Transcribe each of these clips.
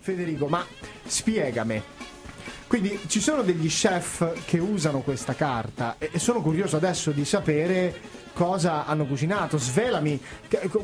Federico, ma spiegami. Quindi ci sono degli chef che usano questa carta e sono curioso adesso di sapere cosa hanno cucinato. Svelami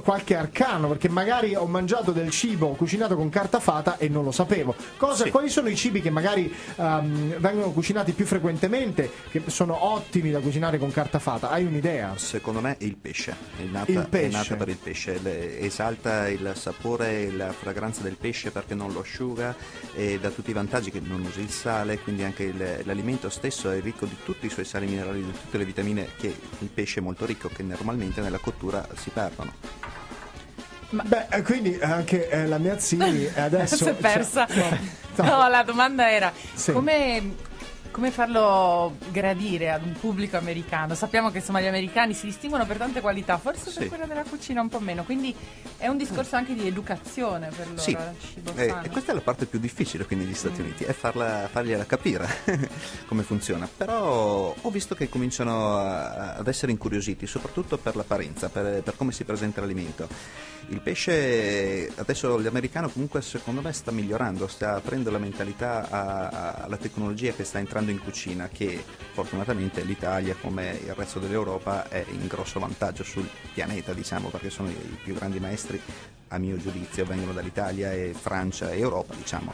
qualche arcano, perché magari ho mangiato del cibo cucinato con carta fata e non lo sapevo. Cosa, sì. Quali sono i cibi che magari um, vengono cucinati più frequentemente, che sono ottimi da cucinare con carta fata? Hai un'idea? Secondo me il pesce. È nata, il pesce. È nata per il pesce. Le, esalta il sapore e la fragranza del pesce perché non lo asciuga e dà tutti i vantaggi che non usi il sale, quindi anche l'alimento stesso è ricco di tutti i suoi sali minerali, di tutte le vitamine che il pesce è molto ricco che normalmente nella cottura si perdono. Ma... Beh, eh, quindi anche eh, la mia Zini adesso... si è persa. Cioè, no, no. no, la domanda era sì. come come farlo gradire ad un pubblico americano? Sappiamo che insomma gli americani si distinguono per tante qualità, forse sì. per quella della cucina un po' meno, quindi è un discorso anche di educazione per loro. Sì, eh, e questa è la parte più difficile qui negli Stati mm. Uniti, è farla, fargliela capire come funziona. Però ho visto che cominciano a, ad essere incuriositi, soprattutto per l'apparenza, per, per come si presenta l'alimento. Il pesce, adesso l'americano comunque secondo me sta migliorando, sta aprendo la mentalità alla tecnologia che sta entrando in cucina, che fortunatamente l'Italia come il resto dell'Europa è in grosso vantaggio sul pianeta, diciamo, perché sono i più grandi maestri a mio giudizio vengono dall'Italia e Francia e Europa, diciamo.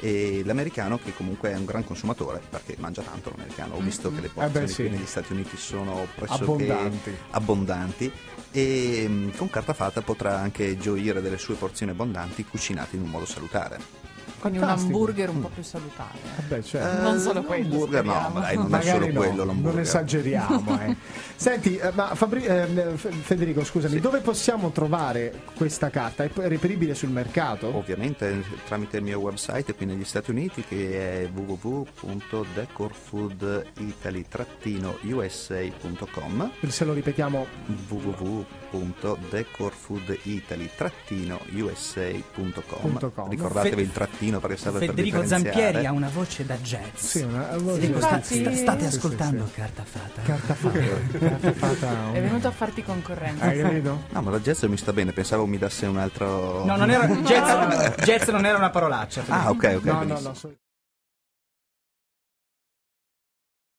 E l'americano che comunque è un gran consumatore, perché mangia tanto l'americano, ho visto che le porzioni eh beh, sì. qui negli Stati Uniti sono pressoché abbondanti, abbondanti e mm, con carta fatta potrà anche gioire delle sue porzioni abbondanti cucinate in un modo salutare. Quindi un hamburger un po' più salutare. Eh beh, certo. non solo quello. Hamburger no, dai, non Magari è solo no, quello l'hamburger. Non esageriamo. Eh. Senti, eh, ma Fabri- eh, Federico, scusami, sì. dove possiamo trovare questa carta? È reperibile sul mercato? Ovviamente tramite il mio website qui negli Stati Uniti che è www.decorfooditaly-usa.com Se lo ripetiamo www.decorfooditaly-usa.com Ricordatevi il trattino pochino perché serve Federico per Zampieri ha una voce da jazz. Sì, una voce Infatti, sta, state sì, ascoltando sì, sì. Carta Fata. Carta Fata. Carta fata È venuto a farti concorrenza. Hai capito? No, ma la jazz mi sta bene, pensavo mi dasse un altro No, non era jazz, jazz non era una parolaccia. Ah, ok, ok. No, no, no.